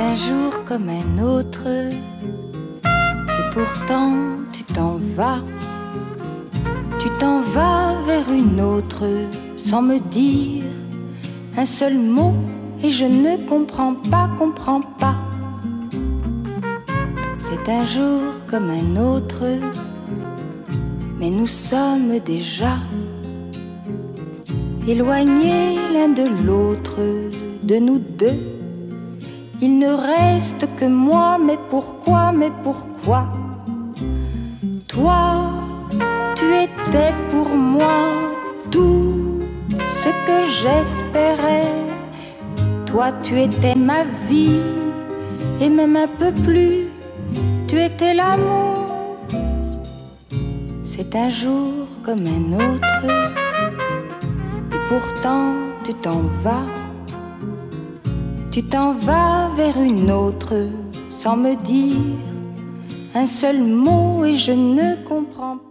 un jour comme un autre, et pourtant tu t'en vas. Tu t'en vas vers une autre sans me dire un seul mot, et je ne comprends pas, comprends pas. C'est un jour comme un autre, mais nous sommes déjà éloignés l'un de l'autre, de nous deux. Il ne reste que moi, mais pourquoi, mais pourquoi? Toi, tu étais pour moi tout ce que j'espérais. Toi, tu étais ma vie, et même un peu plus, tu étais l'amour. C'est un jour comme un autre, et pourtant tu t'en vas. Tu t'en vas vers une autre sans me dire un seul mot et je ne comprends pas.